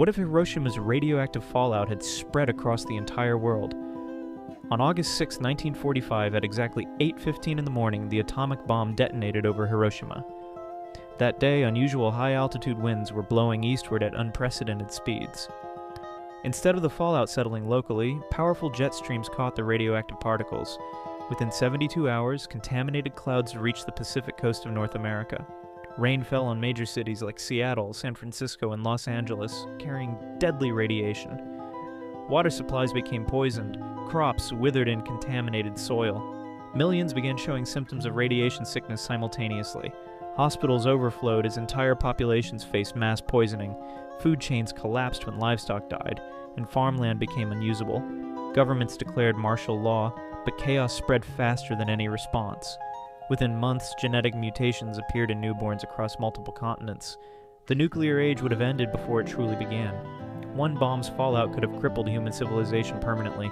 What if Hiroshima's radioactive fallout had spread across the entire world? On August 6, 1945, at exactly 8:15 in the morning, the atomic bomb detonated over Hiroshima. That day, unusual high-altitude winds were blowing eastward at unprecedented speeds. Instead of the fallout settling locally, powerful jet streams caught the radioactive particles. Within 72 hours, contaminated clouds reached the Pacific coast of North America. Rain fell on major cities like Seattle, San Francisco, and Los Angeles, carrying deadly radiation. Water supplies became poisoned, crops withered in contaminated soil. Millions began showing symptoms of radiation sickness simultaneously. Hospitals overflowed as entire populations faced mass poisoning. Food chains collapsed when livestock died, and farmland became unusable. Governments declared martial law, but chaos spread faster than any response. Within months, genetic mutations appeared in newborns across multiple continents. The nuclear age would have ended before it truly began. One bomb's fallout could have crippled human civilization permanently,